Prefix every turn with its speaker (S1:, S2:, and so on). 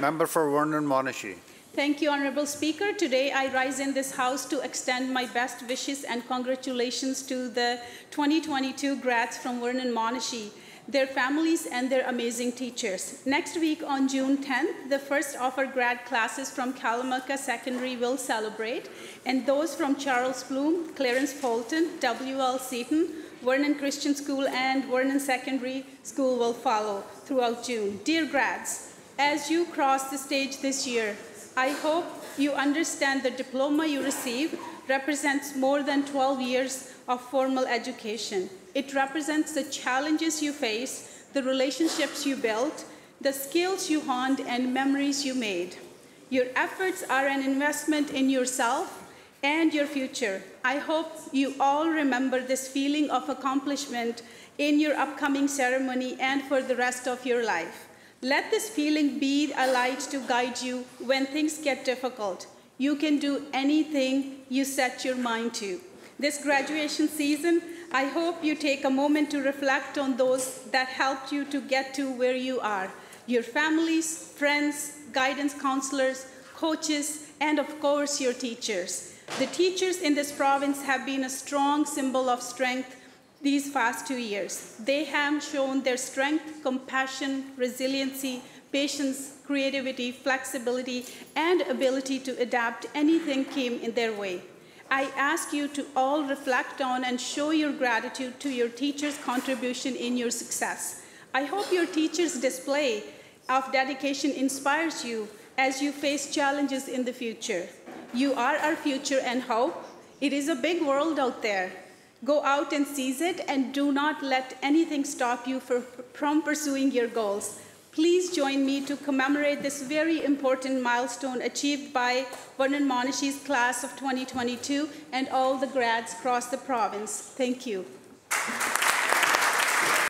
S1: Member for Vernon Monashee.
S2: Thank you, Honorable Speaker. Today I rise in this House to extend my best wishes and congratulations to the 2022 grads from Vernon Monashee, their families, and their amazing teachers. Next week on June 10th, the first of our grad classes from Kalamalka Secondary will celebrate, and those from Charles Bloom, Clarence Fulton, W.L. Seaton, Vernon Christian School, and Vernon Secondary School will follow throughout June. Dear grads, as you cross the stage this year, I hope you understand the diploma you receive represents more than 12 years of formal education. It represents the challenges you face, the relationships you built, the skills you honed, and memories you made. Your efforts are an investment in yourself and your future. I hope you all remember this feeling of accomplishment in your upcoming ceremony and for the rest of your life. Let this feeling be a light to guide you when things get difficult. You can do anything you set your mind to. This graduation season, I hope you take a moment to reflect on those that helped you to get to where you are. Your families, friends, guidance counselors, coaches, and of course your teachers. The teachers in this province have been a strong symbol of strength these past two years. They have shown their strength, compassion, resiliency, patience, creativity, flexibility, and ability to adapt anything came in their way. I ask you to all reflect on and show your gratitude to your teachers' contribution in your success. I hope your teachers' display of dedication inspires you as you face challenges in the future. You are our future and hope. It is a big world out there. Go out and seize it and do not let anything stop you for, from pursuing your goals. Please join me to commemorate this very important milestone achieved by Vernon Monashee's class of 2022 and all the grads across the province. Thank you.